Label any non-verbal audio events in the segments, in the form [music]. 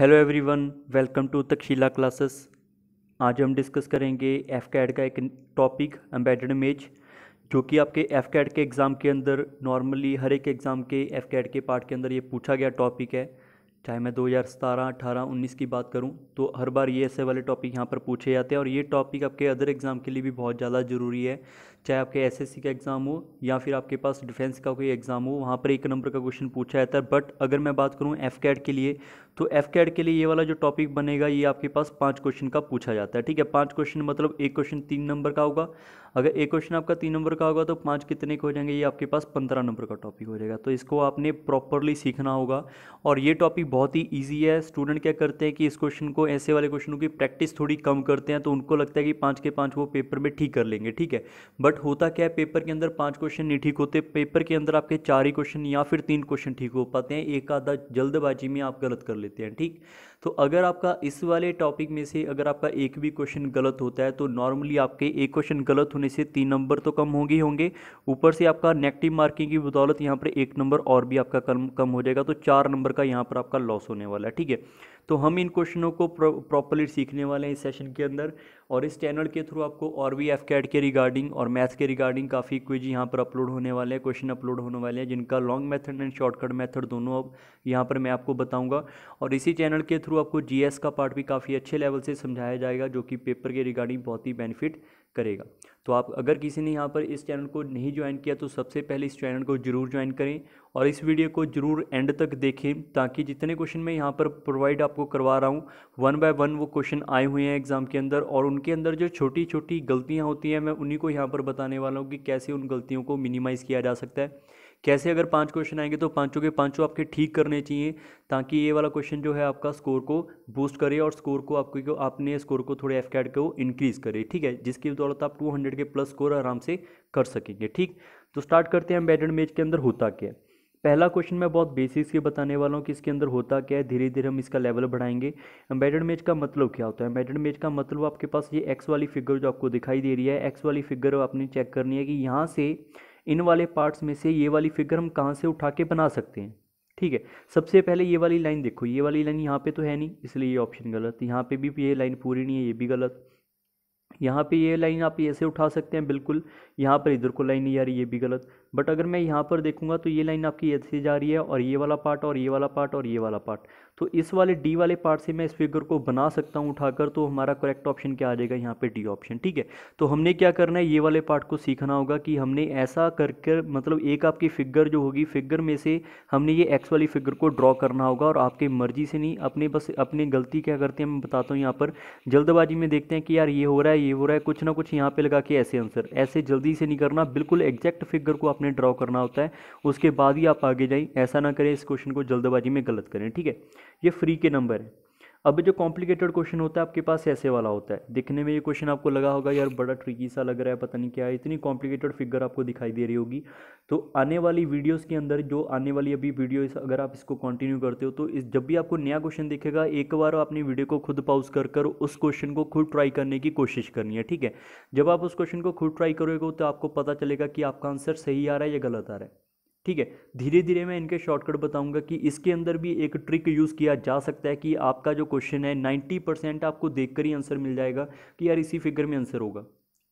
Hello everyone welcome to Takshashila classes आज हम discuss करेंगे एफ़ कैड का एक टॉपिक एम्बेडेड इमेज जो कि आपके एफ़ कैड के एग्ज़ाम के अंदर नॉर्मली हर एक एग्ज़ाम के एफ़ कैड के पार्ट के अंदर ये पूछा गया टॉपिक है। चाहे मैं दो हज़ार सतारह, अठारह, उन्नीस की बात करूँ तो हर बार ये ऐसे वाले टॉपिक यहाँ पर पूछे जाते हैं और ये टॉपिक आपके अदर एग्ज़ाम के लिए भी बहुत ज़्यादा ज़रूरी है। चाहे आपके एसएससी का एग्ज़ाम हो या फिर आपके पास डिफेंस का कोई एग्ज़ाम हो, वहाँ पर एक नंबर का क्वेश्चन पूछा जाता है। बट अगर मैं बात करूँ एफ़ कैड के लिए तो एफ़ कैड के लिए ये वाला जो टॉपिक बनेगा, ये आपके पास पाँच क्वेश्चन का पूछा जाता है। ठीक है, पाँच क्वेश्चन मतलब एक क्वेश्चन तीन नंबर का होगा। अगर एक क्वेश्चन आपका तीन नंबर का होगा तो पाँच कितने के हो जाएँगे? ये आपके पास पंद्रह नंबर का टॉपिक हो जाएगा। तो इसको आपने प्रॉपरली सीखना होगा। और ये टॉपिक बहुत ही ईजी है। स्टूडेंट क्या करते हैं कि इस क्वेश्चन को, ऐसे वाले क्वेश्चनों की प्रैक्टिस थोड़ी कम करते हैं तो उनको लगता है कि पाँच के पाँच वो पेपर में ठीक कर लेंगे। ठीक है? बट होता क्या है, पेपर के अंदर पाँच क्वेश्चन नहीं ठीक होते, पेपर के अंदर आपके चार ही क्वेश्चन या फिर तीन क्वेश्चन ठीक हो पाते हैं, एक आधा जल्दबाजी में आप गलत कर लेते हैं, ठीक? तो अगर आपका इस वाले टॉपिक में से अगर आपका एक भी क्वेश्चन गलत होता है तो नॉर्मली आपके एक क्वेश्चन गलत होने से तीन नंबर तो कम होंगे होंगे। ऊपर से आपका नेगेटिव मार्किंग की बदौलत यहाँ पर एक नंबर और भी आपका कम कम हो जाएगा तो चार नंबर का यहाँ पर आपका लॉस होने वाला है, ठीक है? तो हम इन क्वेश्चनों को प्रॉपरली सीखने वाले हैं इस सेशन के अंदर। और इस चैनल के थ्रू आपको और भी एफ़ कैट के रिगार्डिंग और मैथ्स के रिगार्डिंग काफ़ी क्विज यहाँ पर अपलोड होने वाले हैं क्वेश्चन अपलोड होने वाले हैं, जिनका long method and shortcut method दोनों अब यहाँ पर मैं आपको बताऊँगा। और इसी चैनल के थ्रू आपको जीएस का पार्ट भी काफ़ी अच्छे लेवल से समझाया जाएगा, जो कि पेपर के रिगार्डिंग बहुत ही बेनिफिट करेगा। तो आप अगर किसी ने यहाँ पर इस चैनल को नहीं ज्वाइन किया तो सबसे पहले इस चैनल को ज़रूर ज्वाइन करें और इस वीडियो को ज़रूर एंड तक देखें, ताकि जितने क्वेश्चन मैं यहाँ पर प्रोवाइड आपको करवा रहा हूँ, वन बाय वन वो क्वेश्चन आए हुए हैं एग्ज़ाम के अंदर और उनके अंदर जो छोटी छोटी गलतियाँ होती हैं, मैं उन्हीं को यहाँ पर बताने वाला हूँ कि कैसे उन गलतियों को मिनिमाइज़ किया जा सकता है। कैसे अगर पाँच क्वेश्चन आएँगे तो पाँचों के पाँचों आपके ठीक करने चाहिए, ताकि ये वाला क्वेश्चन जो है आपका स्कोर को बूस्ट करे और स्कोर को आपको आपने स्कोर को थोड़े एफ़ कैड को इंक्रीज़ करे, ठीक है? जिसकी बदौलत आप टू हंड्रेड के प्लस स्कोर आराम से कर सकेंगे, ठीक? तो स्टार्ट करते हैं एम्बेडेड मेज के अंदर होता क्या पहला क्वेश्चन मैं बहुत बेसिक्स के बताने वाला हूँ कि इसके अंदर होता क्या है धीरे धीरे हम इसका लेवल बढ़ाएँगे। एम्बेडेड मेज का मतलब क्या होता है? एम्बेडेड मेज का मतलब आपके पास ये एक्स वाली फिगर जो आपको दिखाई दे रही है एक्स वाली फिगर आपने चेक करनी है कि यहाँ से इन वाले पार्ट्स में से ये वाली फिगर हम कहाँ से उठा के बना सकते हैं? ठीक है, सबसे पहले ये वाली लाइन देखो। ये वाली लाइन यहाँ पे तो है नहीं, इसलिए ये ऑप्शन गलत। यहाँ पे भी ये लाइन पूरी नहीं है, ये भी गलत। यहाँ पे ये लाइन आप ऐसे उठा सकते हैं, बिल्कुल। यहाँ पर इधर को लाइन नहीं आ रही, ये भी गलत। बट अगर मैं यहाँ पर देखूँगा तो ये लाइन आपकी ऐसे जा रही है और ये वाला पार्ट और ये वाला पार्ट और ये वाला पार्ट तो इस वाले डी वाले पार्ट से मैं इस फिगर को बना सकता हूँ उठाकर तो हमारा करेक्ट ऑप्शन क्या आ जाएगा? यहाँ पे डी ऑप्शन ठीक है? तो हमने क्या करना है? ये वाले पार्ट को सीखना होगा कि हमने ऐसा करके मतलब एक आपकी फिगर जो होगी फिगर में से हमने ये एक्स वाली फिगर को ड्रॉ करना होगा और आपके मर्ज़ी से नहीं, अपने बस, अपनी गलती क्या करते हैं मैं बताता हूँ यहाँ पर। जल्दबाजी में देखते हैं कि यार ये हो रहा है, ये हो रहा है, कुछ ना कुछ यहाँ पर लगा के ऐसे आंसर ऐसे जल्दी से नहीं करना, बिल्कुल एग्जैक्ट फिगर को आपने ड्रॉ करना होता है, उसके बाद ही आप आगे जाएँ, ऐसा ना करें इस क्वेश्चन को जल्दबाजी में गलत करें, ठीक है? ये फ्री के नंबर है। अब जो कॉम्प्लिकेटेड क्वेश्चन होता है, आपके पास ऐसे वाला होता है। दिखने में ये क्वेश्चन आपको लगा होगा, यार, बड़ा ट्रिकी सा लग रहा है, पता नहीं क्या है। इतनी कॉम्प्लिकेटेड फिगर आपको दिखाई दे रही होगी। तो आने वाली वीडियोस के अंदर, जो आने वाली अभी वीडियो अगर आप इसको कंटिन्यू करते हो तो इस, जब भी आपको नया क्वेश्चन दिखेगा, एक बार अपनी वीडियो को खुद पाउज कर कर उस क्वेश्चन को खुद ट्राई करने की कोशिश करनी है, ठीक है? जब आप उस क्वेश्चन को खुद ट्राई करोगे तो आपको पता चलेगा कि आपका आंसर सही आ रहा है या गलत आ रहा है। ठीक है धीरे धीरे मैं इनके शॉर्टकट बताऊँगा कि इसके अंदर भी एक ट्रिक यूज़ किया जा सकता है कि आपका जो क्वेश्चन है नाइन्टी परसेंट आपको देखकर ही आंसर मिल जाएगा कि यार इसी फिगर में आंसर होगा।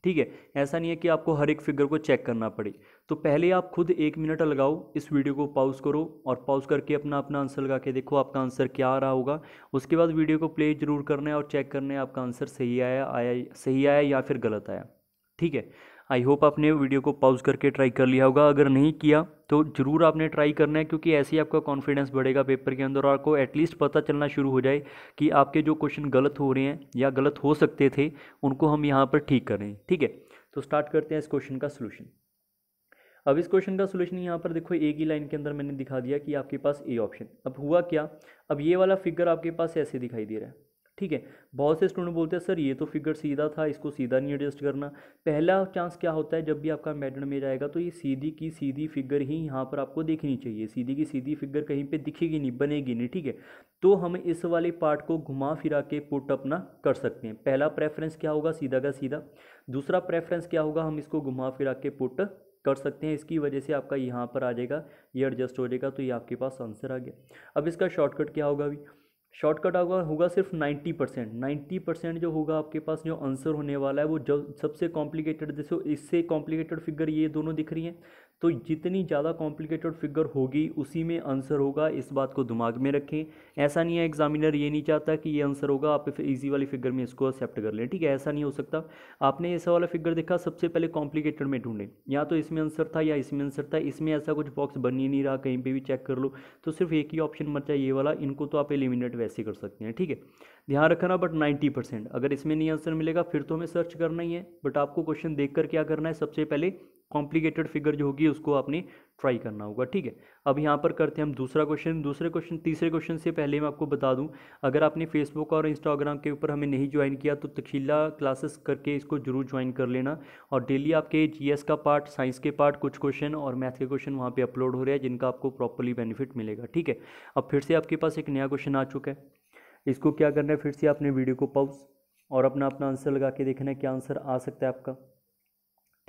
ठीक है, ऐसा नहीं है कि आपको हर एक फिगर को चेक करना पड़े। तो पहले आप खुद एक मिनट लगाओ, इस वीडियो को पॉज करो और पॉज करके अपना अपना आंसर लगा के देखो आपका आंसर क्या आ रहा होगा। उसके बाद वीडियो को प्ले ज़रूर करना है और चेक करना है आपका आंसर सही आया आया सही आया या फिर गलत आया। ठीक है आई होप आपने वीडियो को पॉज करके ट्राई कर लिया होगा। अगर नहीं किया तो ज़रूर आपने ट्राई करना है, क्योंकि ऐसे ही आपका कॉन्फिडेंस बढ़ेगा पेपर के अंदर और आपको एटलीस्ट पता चलना शुरू हो जाए कि आपके जो क्वेश्चन गलत हो रहे हैं या गलत हो सकते थे, उनको हम यहाँ पर ठीक करें। ठीक है? तो स्टार्ट करते हैं इस क्वेश्चन का सोल्यूशन अब इस क्वेश्चन का सोल्यूशन यहाँ पर देखो, एक ही लाइन के अंदर मैंने दिखा दिया कि आपके पास ए ऑप्शन अब हुआ क्या? अब ये वाला फिगर आपके पास ऐसे दिखाई दे रहा है। ठीक है? बहुत से स्टूडेंट बोलते हैं, सर, ये तो फिगर सीधा था, इसको सीधा नहीं एडजस्ट करना। पहला चांस क्या होता है? जब भी आपका मेडन में जाएगा तो ये सीधी की सीधी फिगर ही यहाँ पर आपको देखनी चाहिए। सीधी की सीधी फिगर कहीं पे दिखेगी नहीं, बनेगी नहीं, ठीक है? तो हम इस वाले पार्ट को घुमा फिरा के पुट अपना कर सकते हैं। पहला प्रेफरेंस क्या होगा? सीधा का सीधा। दूसरा प्रेफरेंस क्या होगा? हम इसको घुमा फिरा के पुट कर सकते हैं। इसकी वजह से आपका यहाँ पर आ जाएगा, ये एडजस्ट हो जाएगा तो ये आपके पास आंसर आ गया। अब इसका शॉर्टकट क्या होगा अभी? शॉर्टकट होगा होगा सिर्फ़ नाइन्टी परसेंट। नाइन्टी परसेंट जो होगा आपके पास जो आंसर होने वाला है, वो जब सबसे कॉम्प्लिकेटेड जैसे इससे कॉम्प्लिकेटेड फिगर ये दोनों दिख रही हैं। तो जितनी ज़्यादा कॉम्प्लिकेटेड फिगर होगी, उसी में आंसर होगा, इस बात को दिमाग में रखें। ऐसा नहीं है एग्जामिनर ये नहीं चाहता कि ये आंसर होगा, आप इजी वाली फिगर में इसको एक्सेप्ट कर लें। ठीक है, ऐसा नहीं हो सकता। आपने ऐसा वाला फिगर देखा, सबसे पहले कॉम्प्लिकेटेड में ढूंढें। या तो इसमें आंसर था, या इसमें आंसर था। इसमें ऐसा कुछ बॉक्स बन ही नहीं रहा, कहीं पर भी चेक कर लो। तो सिर्फ़ एक ही ऑप्शन बचा ये वाला, इनको तो आप एलिमिनेट वैसे कर सकते हैं। ठीक है, ध्यान रखना बट नाइन्टी परसेंट अगर इसमें नहीं आंसर मिलेगा, फिर तो हमें सर्च करना ही है। बट आपको क्वेश्चन देख कर क्या करना है, सबसे पहले कॉम्प्लिकेटेड फिगर जो होगी उसको आपने ट्राई करना होगा, ठीक है? अब यहाँ पर करते हैं हम दूसरा क्वेश्चन दूसरे क्वेश्चन तीसरे क्वेश्चन से पहले मैं आपको बता दूँ, अगर आपने फेसबुक और इंस्टाग्राम के ऊपर हमें नहीं ज्वाइन किया तो तखीला क्लासेस करके इसको ज़रूर ज्वाइन कर लेना और डेली आपके जीएस का पार्ट साइंस के पार्ट कुछ क्वेश्चन और मैथ के क्वेश्चन वहाँ पर अपलोड हो रहे हैं, जिनका आपको प्रॉपरली बेनिफिट मिलेगा, ठीक है? अब फिर से आपके पास एक नया क्वेश्चन आ चुका है। इसको क्या करना है? फिर से आपने वीडियो को पॉज और अपना अपना आंसर लगा के देखना है, क्या आंसर आ सकता है आपका,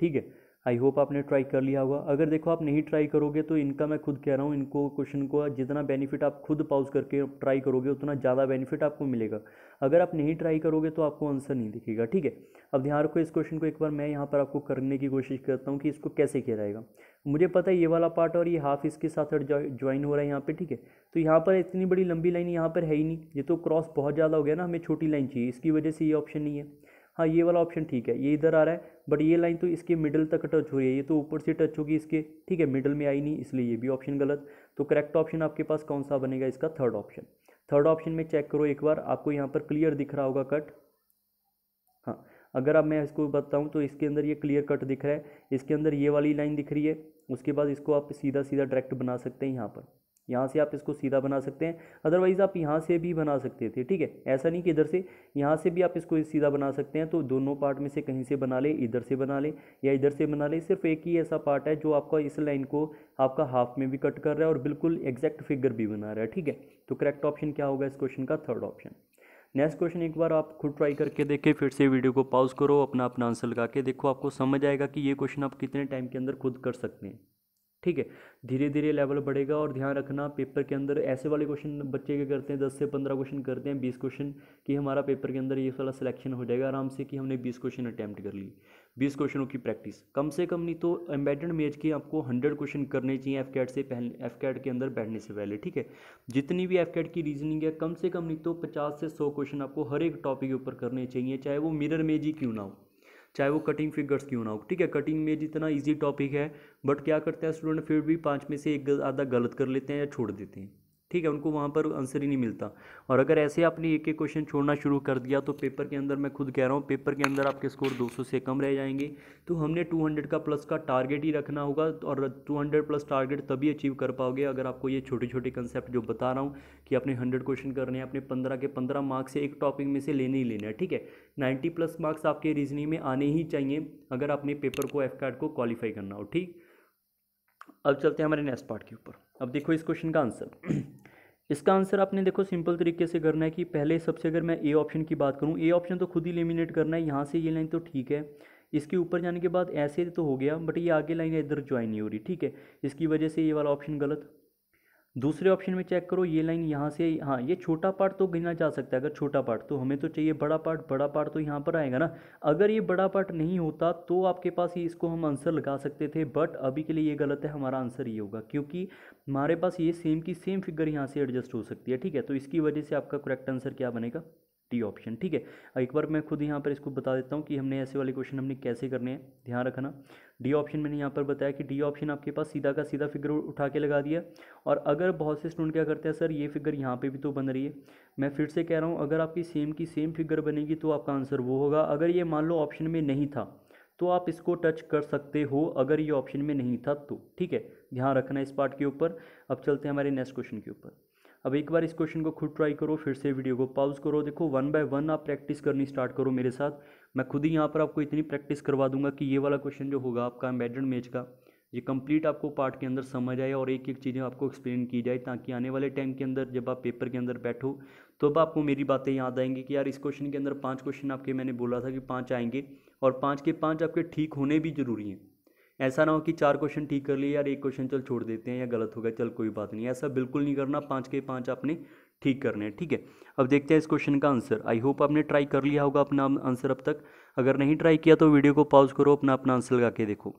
ठीक है? आई होप आपने ट्राई कर लिया होगा। अगर देखो आप नहीं ट्राई करोगे तो इनका मैं खुद कह रहा हूँ, इनको क्वेश्चन को जितना बेनिफिट आप खुद पाउज करके ट्राई करोगे, उतना ज़्यादा बेनिफिट आपको मिलेगा। अगर आप नहीं ट्राई करोगे तो आपको आंसर नहीं दिखेगा, ठीक है? अब ध्यान रखो, इस क्वेश्चन को एक बार मैं यहाँ पर आपको करने की कोशिश करता हूँ कि इसको कैसे किया जाएगा। मुझे पता है ये वाला पार्ट और ये हाफ़ इसके साथ ज्वाइन हो रहा है यहाँ पर ठीक है? तो यहाँ पर इतनी बड़ी लंबी लाइन यहाँ पर है ही नहीं। ये तो क्रॉस बहुत ज़्यादा हो गया ना, हमें छोटी लाइन चाहिए। इसकी वजह से ये ऑप्शन नहीं है। हाँ ये वाला ऑप्शन ठीक है, ये इधर आ रहा है बट ये लाइन तो इसके मिडल तक टच हो रही है, ये तो ऊपर से टच होगी इसके, ठीक है मिडल में आई नहीं, इसलिए ये भी ऑप्शन गलत। तो करेक्ट ऑप्शन आपके पास कौन सा बनेगा इसका? थर्ड ऑप्शन थर्ड ऑप्शन में चेक करो एक बार, आपको यहाँ पर क्लियर दिख रहा होगा कट हाँ अगर अब मैं इसको बताऊँ तो इसके अंदर ये क्लियर कट दिख रहा है, इसके अंदर ये वाली लाइन दिख रही है, उसके बाद इसको आप सीधा सीधा डायरेक्ट बना सकते हैं यहाँ पर। यहाँ से आप इसको सीधा बना सकते हैं अदरवाइज़ आप यहाँ से भी बना सकते थे, ठीक है? ऐसा नहीं कि इधर से, यहाँ से भी आप इसको सीधा बना सकते हैं तो दोनों पार्ट में से कहीं से बना ले, इधर से बना ले, या इधर से बना ले, सिर्फ़ एक ही ऐसा पार्ट है जो आपका इस लाइन को आपका हाफ़ में भी कट कर रहा है और बिल्कुल एग्जैक्ट फिगर भी बना रहा है, ठीक है? तो करेक्ट ऑप्शन क्या होगा इस क्वेश्चन का? थर्ड ऑप्शन नेक्स्ट क्वेश्चन एक बार आप खुद ट्राई करके देखें, फिर से वीडियो को पॉज करो, अपना अपना आंसर लगा के देखो, आपको समझ आएगा कि ये क्वेश्चन आप कितने टाइम के अंदर खुद कर सकते हैं। ठीक है? धीरे धीरे लेवल बढ़ेगा और ध्यान रखना पेपर के अंदर ऐसे वाले क्वेश्चन बच्चे क्या करते हैं? दस से पंद्रह क्वेश्चन करते हैं, बीस क्वेश्चन कि हमारा पेपर के अंदर ये वाला सिलेक्शन हो जाएगा आराम से कि हमने बीस क्वेश्चन अटैम्प्ट कर ली बीस क्वेश्चनों की प्रैक्टिस कम से कम नहीं तो एम्बेडेड मेज के आपको हंड्रेड क्वेश्चन करने चाहिए एफ़ कैट से पहले एफ़ कैट के अंदर बैठने से पहले, ठीक है? जितनी भी एफ़ कैट की रीजनिंग है, कम से कम नहीं तो पचास से सौ क्वेश्चन आपको हर एक टॉपिक के ऊपर करने चाहिए, चाहे वो मिरर मेज ही क्यों ना हो। चाहे वो कटिंग फिगर्स क्यों ना हो। ठीक है कटिंग में जितना ईजी टॉपिक है बट क्या करते हैं स्टूडेंट फिर भी पाँच में से एक आधा गलत कर लेते हैं या छोड़ देते हैं। ठीक है, उनको वहाँ पर आंसर ही नहीं मिलता। और अगर ऐसे आपने एक एक क्वेश्चन छोड़ना शुरू कर दिया तो पेपर के अंदर मैं खुद कह रहा हूँ पेपर के अंदर आपके स्कोर 200 से कम रह जाएँगे। तो हमने 200 का प्लस का टारगेट ही रखना होगा और 200 प्लस टारगेट तभी अचीव कर पाओगे अगर आपको ये छोटे छोटे कंसेप्ट जो बता रहा हूँ कि अपने हंड्रेड क्वेश्चन करने हैं अपने पंद्रह के पंद्रह मार्क्स एक टॉपिक में से लेने ही लेना है, ठीक है? नाइन्टी प्लस मार्क्स आपके रीजनिंग में आने ही चाहिए अगर आपने पेपर को एफ़ को क्वालिफाई करना हो, ठीक? अब चलते हैं हमारे नेक्स्ट पार्ट के ऊपर। अब देखो इस क्वेश्चन का आंसर इसका आंसर आपने देखो सिंपल तरीके से करना है कि पहले सबसे अगर मैं ए ऑप्शन की बात करूँ ए ऑप्शन तो खुद ही लेमिनेट करना है, यहाँ से ये लाइन तो ठीक है। इसके ऊपर जाने के बाद ऐसे तो हो गया बट ये आगे लाइन इधर ज्वाइन नहीं हो रही, ठीक है? इसकी वजह से ये वाला ऑप्शन गलत। दूसरे ऑप्शन में चेक करो, ये लाइन यहाँ से हाँ ये छोटा पार्ट तो गिना जा सकता है, अगर छोटा पार्ट तो हमें तो चाहिए बड़ा पार्ट बड़ा पार्ट तो यहाँ पर आएगा ना। अगर ये बड़ा पार्ट नहीं होता तो आपके पास ही इसको हम आंसर लगा सकते थे बट अभी के लिए ये गलत है, हमारा आंसर ये होगा, क्योंकि हमारे पास ये सेम की सेम फिगर यहाँ से एडजस्ट हो सकती है, ठीक है? तो इसकी वजह से आपका करेक्ट आंसर क्या बनेगा? डी ऑप्शन, ठीक है? एक बार मैं खुद यहाँ पर इसको बता देता हूँ कि हमने ऐसे वाले क्वेश्चन हमने कैसे करने हैं, ध्यान रखना। डी ऑप्शन मैंने यहाँ पर बताया कि डी ऑप्शन आपके पास सीधा का सीधा फिगर उठा के लगा दिया। और अगर बहुत से स्टूडेंट क्या करते हैं, सर, ये फिगर यहाँ पे भी तो बन रही है। मैं फिर से कह रहा हूँ, अगर आपकी सेम की सेम फिगर बनेगी तो आपका आंसर वो होगा। अगर ये मान लो ऑप्शन में नहीं था तो आप इसको टच कर सकते हो, अगर ये ऑप्शन में नहीं था तो ठीक है? ध्यान रखना इस पार्ट के ऊपर। अब चलते हैं हमारे नेक्स्ट क्वेश्चन के ऊपर। अब एक बार इस क्वेश्चन को खुद ट्राई करो, फिर से वीडियो को पॉज करो। देखो वन बाय वन आप प्रैक्टिस करनी स्टार्ट करो मेरे साथ। मैं खुद ही यहाँ पर आपको इतनी प्रैक्टिस करवा दूँगा कि ये वाला क्वेश्चन जो होगा आपका एम्बेडेड मेज का, ये कंप्लीट आपको पार्ट के अंदर समझ आए और एक एक चीज़ें आपको एक्सप्लेन की जाए ताकि आने वाले टाइम के अंदर जब आप पेपर के अंदर बैठो तो अब आपको मेरी बातें याद आएँगी कि यार इस क्वेश्चन के अंदर पाँच क्वेश्चन आपके मैंने बोला था कि पाँच आएँगे और पाँच के पाँच आपके ठीक होने भी ज़रूरी हैं। ऐसा ना हो कि चार क्वेश्चन ठीक कर लिए, यार एक क्वेश्चन चल छोड़ देते हैं या गलत हो गया, चल कोई बात नहीं। ऐसा बिल्कुल नहीं करना, पाँच के पाँच आपने ठीक करने हैं, ठीक है? अब देखते हैं इस क्वेश्चन का आंसर आई होप आपने ट्राई कर लिया होगा अपना आंसर अब तक। अगर नहीं ट्राई किया तो वीडियो को पॉज करो, अपना अपना आंसर लगा के देखो।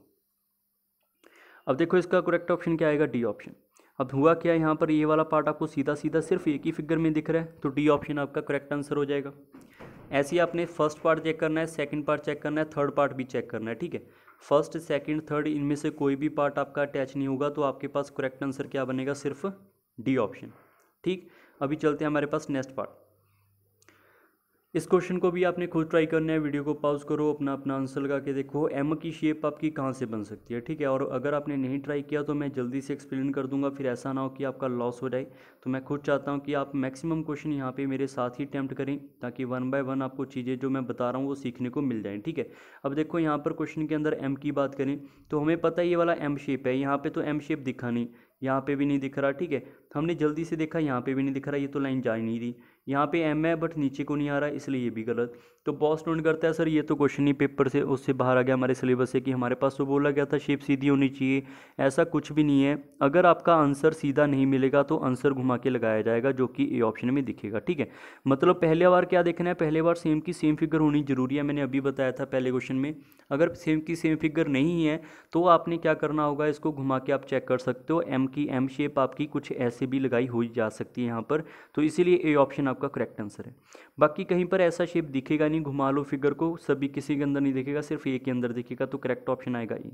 अब देखो इसका करेक्ट ऑप्शन क्या आएगा? डी ऑप्शन अब हुआ क्या यहाँ पर? ये वाला पार्ट आपको सीधा सीधा सिर्फ़ एक ही फिगर में दिख रहा है तो डी ऑप्शन आपका करेक्ट आंसर हो जाएगा। ऐसे ही आपने फ़र्स्ट पार्ट चेक करना है सेकंड पार्ट चेक करना है थर्ड पार्ट भी चेक करना है, ठीक है? फ़र्स्ट, सेकंड, थर्ड, इनमें से कोई भी पार्ट आपका अटैच नहीं होगा तो आपके पास करेक्ट आंसर क्या बनेगा? सिर्फ़ डी ऑप्शन ठीक? अभी चलते हैं हमारे पास नेक्स्ट पार्ट इस क्वेश्चन को भी आपने खुद ट्राई करना है वीडियो को पॉज करो, अपना अपना आंसर लगा के देखो एम की शेप आपकी कहाँ से बन सकती है, ठीक है? और अगर आपने नहीं ट्राई किया तो मैं जल्दी से एक्सप्लेन कर दूँगा, फिर ऐसा ना हो कि आपका लॉस हो जाए। तो मैं खुद चाहता हूँ कि आप मैक्सिमम क्वेश्चन यहाँ पे मेरे साथ ही अटैम्प्ट करें, ताकि वन बाय वन आपको चीज़ें जो मैं बता रहा हूँ वो सीखने को मिल जाएँ, ठीक है? अब देखो, यहाँ पर क्वेश्चन के अंदर एम की बात करें तो हमें पता ये वाला एम शेप है, यहाँ पर तो एम शेप दिखा नहीं, यहाँ पे भी नहीं दिख रहा, ठीक है? हमने जल्दी से देखा, यहाँ पे भी नहीं दिख रहा, ये तो लाइन जा नहीं रही। यहाँ पे एम है बट नीचे को नहीं आ रहा, इसलिए ये भी गलत। तो बॉस नोट करता है, सर, ये तो क्वेश्चन ही पेपर से, उससे बाहर आ गया हमारे सिलेबस से कि हमारे पास तो बोला गया था शेप सीधी होनी चाहिए। ऐसा कुछ भी नहीं है। अगर आपका आंसर सीधा नहीं मिलेगा तो आंसर घुमा के लगाया जाएगा, जो कि ए ऑप्शन में दिखेगा, ठीक है? मतलब पहले बार क्या देखना है? पहले बार सेम की सेम फिगर होनी ज़रूरी है, मैंने अभी बताया था पहले क्वेश्चन में। अगर सेम की सेम फिगर नहीं है तो आपने क्या करना होगा, इसको घुमा के आप चेक कर सकते हो। एम की एम शेप आपकी कुछ ऐसे भी लगाई हो जा सकती है यहाँ पर। तो इसीलिए ए ऑप्शन आपका करेक्ट आंसर है। बाकी कहीं पर ऐसा शेप दिखेगा नहीं, घुमा लो फिगर को, सभी किसी के अंदर नहीं दिखेगा, सिर्फ़ ए के अंदर दिखेगा तो करेक्ट ऑप्शन आएगा ये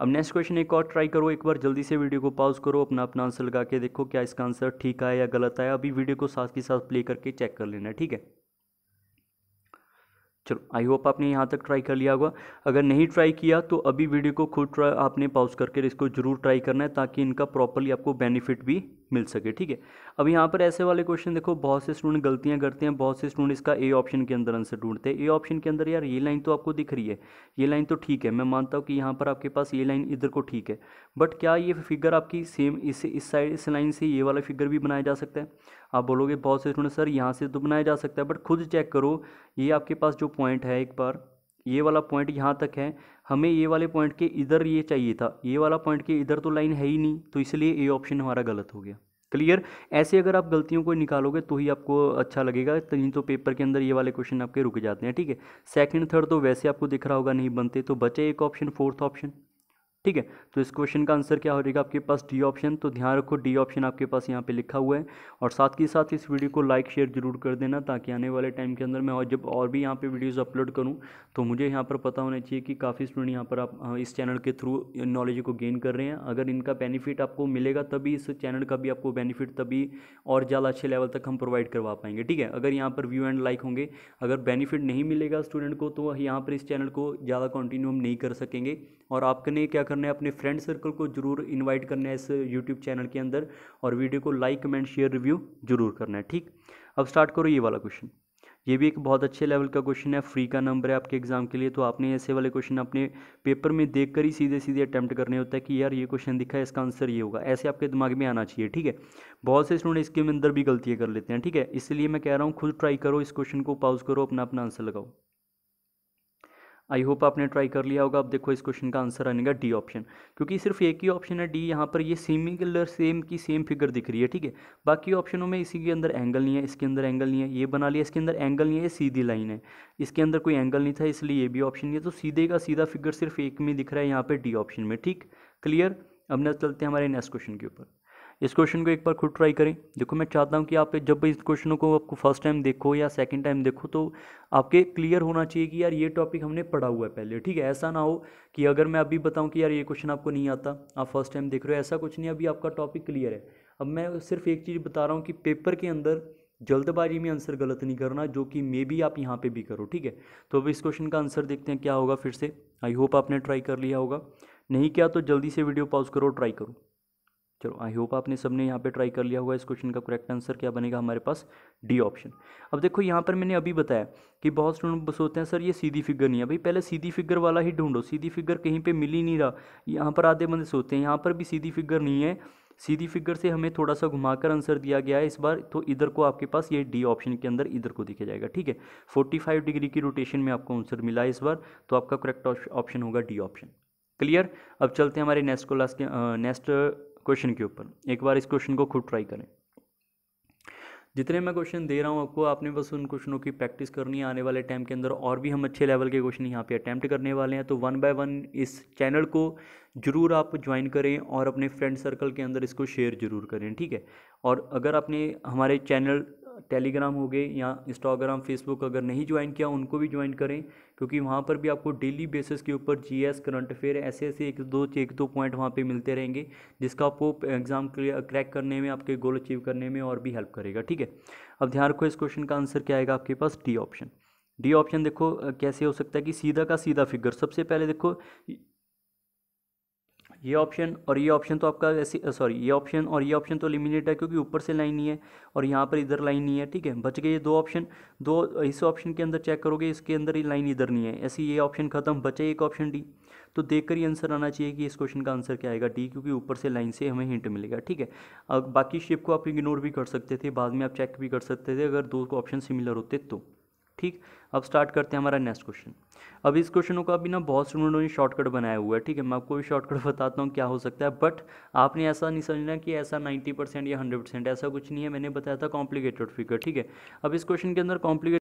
अब नेक्स्ट क्वेश्चन एक और ट्राई करो, एक बार जल्दी से वीडियो को पॉज करो, अपना अपना आंसर लगा के देखो क्या इसका आंसर ठीक आया या गलत आया। अभी वीडियो को साथ के साथ प्ले करके चेक कर लेना, ठीक है? चलो आई होप आपने यहाँ तक ट्राई कर लिया होगा। अगर नहीं ट्राई किया तो अभी वीडियो को खुद आपने पॉज करके इसको ज़रूर ट्राई करना है, ताकि इनका प्रॉपरली आपको बेनिफिट भी मिल सके, ठीक है? अब यहाँ पर ऐसे वाले क्वेश्चन देखो, बहुत से स्टूडेंट गलतियाँ करते हैं, बहुत से स्टूडेंट इसका ए ऑप्शन के अंदर आंसर ढूंढते हैं। ए ऑप्शन के अंदर यार ये लाइन तो आपको दिख रही है, ये लाइन तो ठीक है, मैं मानता हूँ कि यहाँ पर आपके पास ये लाइन इधर को ठीक है बट क्या ये फिगर आपकी सेम इस इस साइड इस लाइन से ये वाला फिगर भी बनाया जा सकता है? आप बोलोगे, बहुत से स्टूडेंट सर, यहाँ से तो बनाया जा सकता है बट खुद चेक करो, ये आपके पास जो पॉइंट है एक बार, ये वाला पॉइंट यहाँ तक है हमें ये वाले पॉइंट के इधर ये चाहिए था। ये वाला पॉइंट के इधर तो लाइन है ही नहीं तो इसलिए ये ऑप्शन हमारा गलत हो गया। क्लियर ऐसे अगर आप गलतियों को निकालोगे तो ही आपको अच्छा लगेगा। नहीं तो पेपर के अंदर ये वाले क्वेश्चन आपके रुक जाते हैं, ठीक है? सेकंड थर्ड तो वैसे आपको दिख रहा होगा, नहीं बनते तो बचे एक ऑप्शन फोर्थ ऑप्शन ठीक है? तो इस क्वेश्चन का आंसर क्या हो जाएगा आपके पास? डी ऑप्शन तो ध्यान रखो डी ऑप्शन आपके पास यहाँ पे लिखा हुआ है। और साथ ही साथ इस वीडियो को लाइक शेयर ज़रूर कर देना ताकि आने वाले टाइम के अंदर मैं और जब और भी यहाँ पे वीडियोस अपलोड करूँ तो मुझे यहाँ पर पता होना चाहिए कि काफ़ी स्टूडेंट यहाँ पर आप इस चैनल के थ्रू नॉलेज को गेन कर रहे हैं। अगर इनका बेनिफिट आपको मिलेगा, तभी इस चैनल का भी आपको बेनिफिट तभी और ज़्यादा अच्छे लेवल तक हम प्रोवाइड करवा पाएँगे, ठीक है? अगर यहाँ पर व्यू एंड लाइक होंगे, अगर बेनिफिट नहीं मिलेगा स्टूडेंट को तो यहाँ पर इस चैनल को ज़्यादा कंटिन्यू हम नहीं कर सकेंगे। और आपने क्या करना है, अपने फ्रेंड सर्कल को ज़रूर इनवाइट करना है इस यूट्यूब चैनल के अंदर और वीडियो को लाइक कमेंट शेयर रिव्यू ज़रूर करना है, ठीक? अब स्टार्ट करो ये वाला क्वेश्चन ये भी एक बहुत अच्छे लेवल का क्वेश्चन है फ्री का नंबर है आपके एग्ज़ाम के लिए तो आपने ऐसे वाले क्वेश्चन अपने पेपर में देख कर ही सीधे सीधे अटैम्प्ट करने होता है कि यार ये क्वेश्चन दिखा है इसका आंसर ये होगा, ऐसे आपके दिमाग में आना चाहिए, ठीक है? बहुत से स्टूडेंट इसके अंदर भी गलतियाँ कर लेते हैं, ठीक है? इसलिए मैं कह रहा हूँ, खुद ट्राई करो, इस क्वेश्चन को पॉज करो अपना अपना आंसर लगाओ। आई होप आपने ट्राई कर लिया होगा। अब देखो इस क्वेश्चन का आंसर आनेगा डी ऑप्शन क्योंकि सिर्फ़ एक ही ऑप्शन है डी यहाँ पर ये सिमिलर सेम की सेम फिगर दिख रही है, ठीक है? बाकी ऑप्शनों में इसी के अंदर एंगल नहीं है, इसके अंदर एंगल नहीं है, ये बना लिया, इसके अंदर एंगल नहीं है सीधी लाइन है। इसके अंदर कोई एंगल नहीं था, इसलिए ये भी ऑप्शन नहीं है। तो सीधे का सीधा फिगर सिर्फ़ एक में दिख रहा है यहाँ पर डी ऑप्शन में, ठीक? क्लियर अब न चलते हैं हमारे नेक्स्ट क्वेश्चन के ऊपर। इस क्वेश्चन को एक बार खुद ट्राई करें। देखो, मैं चाहता हूँ कि आप जब भी इस क्वेश्चनों को आपको फ़र्स्ट टाइम देखो या सेकंड टाइम देखो तो आपके क्लियर होना चाहिए कि यार ये टॉपिक हमने पढ़ा हुआ है पहले, ठीक है? ऐसा ना हो कि अगर मैं अभी बताऊँ कि यार ये क्वेश्चन आपको नहीं आता, आप फ़र्स्ट टाइम देख रहे हो, ऐसा कुछ नहीं अभी आपका टॉपिक क्लियर है। अब मैं सिर्फ़ एक चीज़ बता रहा हूँ कि पेपर के अंदर जल्दबाजी में आंसर गलत नहीं करना, जो कि मे भी आप यहाँ पे भी करो, ठीक है? तो अब इस क्वेश्चन का आंसर देखते हैं क्या होगा फिर से। आई होप आपने ट्राई कर लिया होगा। नहीं किया तो जल्दी से वीडियो पॉज करो, ट्राई करो। चलो आई होप आपने सबने यहाँ पे ट्राई कर लिया होगा इस क्वेश्चन का करेक्ट आंसर क्या बनेगा हमारे पास? डी ऑप्शन अब देखो, यहाँ पर मैंने अभी बताया कि बहुत स्टूडेंट बस होते हैं, सर, ये सीधी फिगर नहीं है। भाई, पहले सीधी फिगर वाला ही ढूंढो। सीधी फिगर कहीं पे मिल ही नहीं रहा। यहाँ पर आधे बंदे सोचते हैं, यहाँ पर भी सीधी फिगर नहीं है। सीधी फिगर से हमें थोड़ा सा घुमाकर आंसर दिया गया है इस बार तो इधर को आपके पास ये डी ऑप्शन के अंदर इधर को दिखा जाएगा, ठीक है? फोर्टी फाइव डिग्री की रोटेशन में आपको आंसर मिला है इस बार तो आपका करेक्ट ऑप्शन होगा डी ऑप्शन क्लियर अब चलते हैं हमारे नेक्स्ट क्लास के नेक्स्ट क्वेश्चन के ऊपर। एक बार इस क्वेश्चन को खुद ट्राई करें। जितने मैं क्वेश्चन दे रहा हूँ आपको, आपने बस उन क्वेश्चनों की प्रैक्टिस करनी है। आने वाले टाइम के अंदर और भी हम अच्छे लेवल के क्वेश्चन यहाँ पे अटैम्प्ट करने वाले हैं। तो वन बाय वन इस चैनल को ज़रूर आप ज्वाइन करें और अपने फ्रेंड सर्कल के अंदर इसको शेयर ज़रूर करें, ठीक है? और अगर आपने हमारे चैनल टेलीग्राम हो गए या इंस्टाग्राम फेसबुक अगर नहीं ज्वाइन किया, उनको भी ज्वाइन करें, क्योंकि वहाँ पर भी आपको डेली बेसिस के ऊपर जीएस करंट अफेयर ऐसे ऐसे एक दो एक दो पॉइंट वहाँ पे मिलते रहेंगे, जिसका आपको एग्ज़ाम क्रैक करने में, आपके गोल अचीव करने में और भी हेल्प करेगा, ठीक है? अब ध्यान रखो इस क्वेश्चन का आंसर क्या आएगा आपके पास? डी ऑप्शन डी ऑप्शन देखो कैसे हो सकता है कि सीधा का सीधा फिगर सबसे पहले देखो ये ऑप्शन और ये ऑप्शन तो आपका ऐसी सॉरी ये ऑप्शन और ये ऑप्शन तो लिमिटेड है क्योंकि ऊपर से लाइन नहीं है और यहाँ पर इधर लाइन नहीं है, ठीक है? बच गए ये दो ऑप्शन दो, इस ऑप्शन के अंदर चेक करोगे, इसके अंदर ही लाइन इधर नहीं है। ऐसे ये ऑप्शन खत्म, बचे एक ऑप्शन डी तो देख कर ही आंसर आना चाहिए कि इस क्वेश्चन का आंसर क्या आएगा डी क्योंकि ऊपर से लाइन से हमें हिंट मिलेगा, ठीक है? अब बाकी शेप को आप इग्नोर भी कर सकते थे, बाद में आप चेक भी कर सकते थे, अगर दो ऑप्शन सिमिलर होते तो। ठीक? अब स्टार्ट करते हैं हमारा नेक्स्ट क्वेश्चन अब इस क्वेश्चनों का अभी ना बहुत स्टूडेंटों ने शॉर्टकट बनाया हुआ है, ठीक है? मैं आपको भी शॉर्टकट [laughs] बताता हूँ क्या हो सकता है बट आपने ऐसा नहीं समझना कि ऐसा 90 परसेंट या 100 परसेंट ऐसा कुछ नहीं है। मैंने बताया था कॉम्प्लिकेटेड फिगर ठीक है? अब इस क्वेश्चन के अंदर कॉम्प्लिकेट